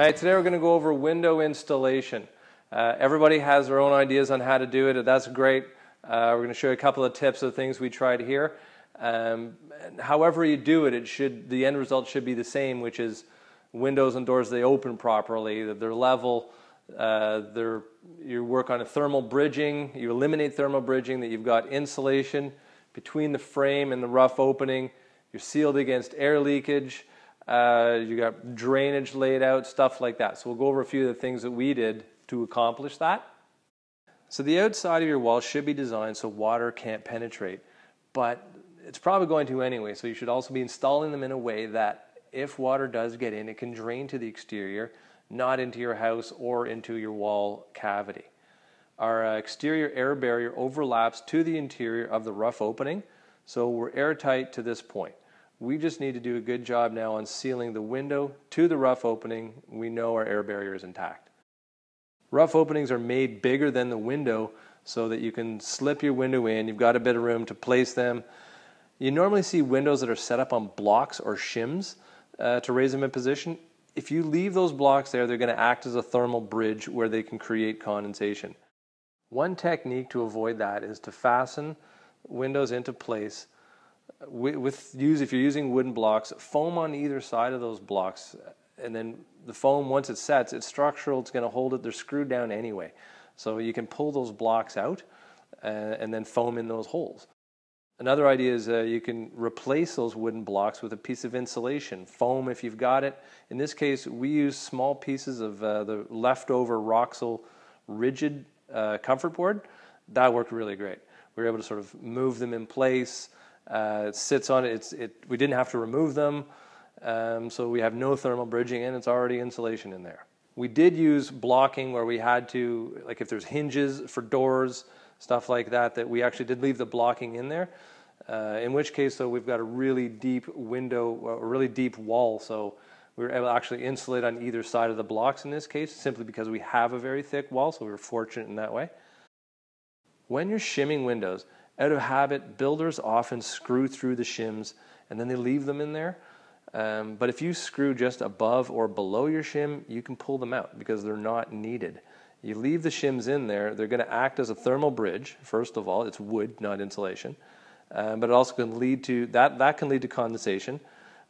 Hey, today we're going to go over window installation. Uh, everybody has their own ideas on how to do it. That's great. Uh, we're going to show you a couple of tips of things we tried here. Um, however you do it, it should the end result should be the same, which is windows and doors they open properly, they're level. Uh, they're, you work on a thermal bridging. You eliminate thermal bridging. That you've got insulation between the frame and the rough opening. You're sealed against air leakage. Uh, you got drainage laid out, stuff like that. So we'll go over a few of the things that we did to accomplish that. So the outside of your wall should be designed so water can't penetrate, but it's probably going to anyway. So you should also be installing them in a way that if water does get in, it can drain to the exterior, not into your house or into your wall cavity. Our uh, exterior air barrier overlaps to the interior of the rough opening, so we're airtight to this point. We just need to do a good job now on sealing the window to the rough opening. We know our air barrier is intact. Rough openings are made bigger than the window so that you can slip your window in. You've got a bit of room to place them. You normally see windows that are set up on blocks or shims uh, to raise them in position. If you leave those blocks there, they're going to act as a thermal bridge where they can create condensation. One technique to avoid that is to fasten windows into place with use if you're using wooden blocks, foam on either side of those blocks, and then the foam once it sets, it's structural. It's going to hold it. They're screwed down anyway, so you can pull those blocks out uh, and then foam in those holes. Another idea is uh, you can replace those wooden blocks with a piece of insulation, foam if you've got it. In this case, we use small pieces of uh, the leftover Roxul rigid uh, comfort board. That worked really great. We were able to sort of move them in place, uh, it sits on it. It's, it. We didn't have to remove them, um, so we have no thermal bridging, and it's already insulation in there. We did use blocking where we had to, like if there's hinges for doors, stuff like that, that we actually did leave the blocking in there. Uh, in which case, though, we've got a really deep window, a really deep wall, so we were able to actually insulate on either side of the blocks in this case, simply because we have a very thick wall, so we were fortunate in that way. When you're shimming windows, out of habit, builders often screw through the shims and then they leave them in there. Um, but if you screw just above or below your shim, you can pull them out because they're not needed. You leave the shims in there, they're going to act as a thermal bridge. First of all, it's wood, not insulation. Um, but it also can lead to that, that can lead to condensation.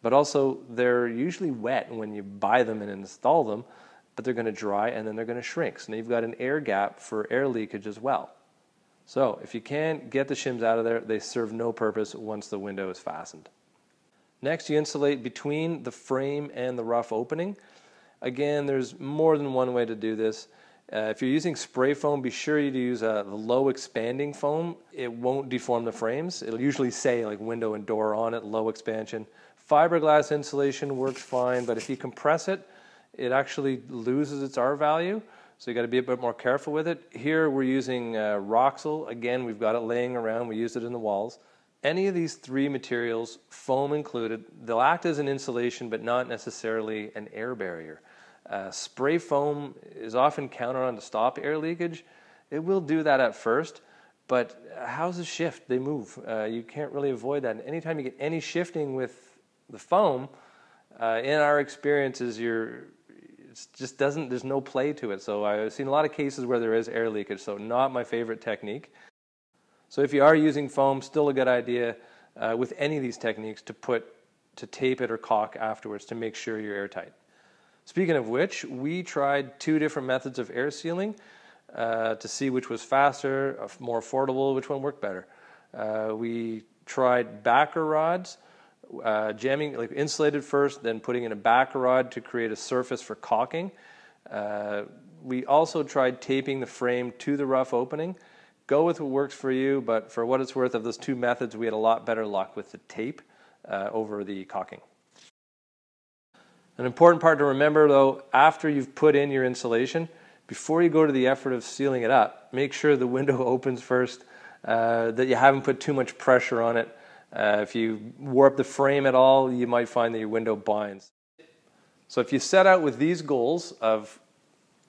But also, they're usually wet when you buy them and install them, but they're going to dry and then they're going to shrink. So now you've got an air gap for air leakage as well. So if you can't get the shims out of there, they serve no purpose once the window is fastened. Next, you insulate between the frame and the rough opening. Again, there's more than one way to do this. Uh, if you're using spray foam, be sure you to use a low expanding foam. It won't deform the frames. It'll usually say like window and door on it, low expansion. Fiberglass insulation works fine, but if you compress it, it actually loses its R value. So you got to be a bit more careful with it. Here we're using uh, Roxul. Again, we've got it laying around. We used it in the walls. Any of these three materials, foam included, they'll act as an insulation, but not necessarily an air barrier. Uh, spray foam is often counted on to stop air leakage. It will do that at first, but houses shift, they move. Uh, you can't really avoid that. And anytime you get any shifting with the foam, uh, in our experiences, you're it just doesn't, there's no play to it. So I've seen a lot of cases where there is air leakage, so not my favorite technique. So if you are using foam, still a good idea uh, with any of these techniques to put, to tape it or caulk afterwards to make sure you're airtight. Speaking of which, we tried two different methods of air sealing uh, to see which was faster, more affordable, which one worked better. Uh, we tried backer rods uh, jamming, like insulated first, then putting in a backer rod to create a surface for caulking. Uh, we also tried taping the frame to the rough opening. Go with what works for you, but for what it's worth of those two methods, we had a lot better luck with the tape uh, over the caulking. An important part to remember though, after you've put in your insulation, before you go to the effort of sealing it up, make sure the window opens first, uh, that you haven't put too much pressure on it, uh, if you warp the frame at all, you might find that your window binds. So if you set out with these goals of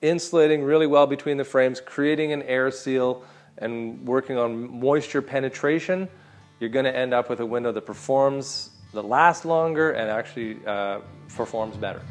insulating really well between the frames, creating an air seal, and working on moisture penetration, you're going to end up with a window that performs, that lasts longer, and actually uh, performs better.